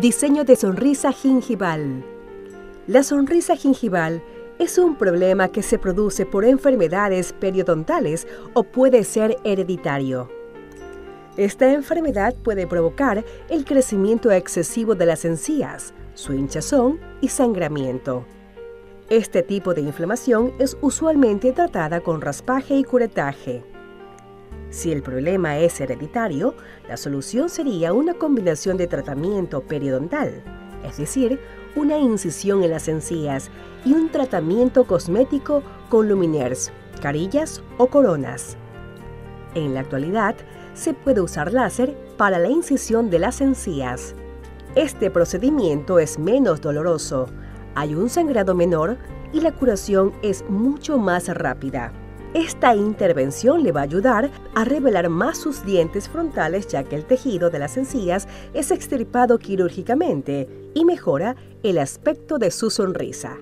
Diseño de sonrisa gingival. La sonrisa gingival es un problema que se produce por enfermedades periodontales o puede ser hereditario. Esta enfermedad puede provocar el crecimiento excesivo de las encías, su hinchazón y sangramiento. Este tipo de inflamación es usualmente tratada con raspaje y curetaje. Si el problema es hereditario, la solución sería una combinación de tratamiento periodontal, es decir, una incisión en las encías y un tratamiento cosmético con luminaires, carillas o coronas. En la actualidad, se puede usar láser para la incisión de las encías. Este procedimiento es menos doloroso, hay un sangrado menor y la curación es mucho más rápida. Esta intervención le va a ayudar a revelar más sus dientes frontales ya que el tejido de las encías es extirpado quirúrgicamente y mejora el aspecto de su sonrisa.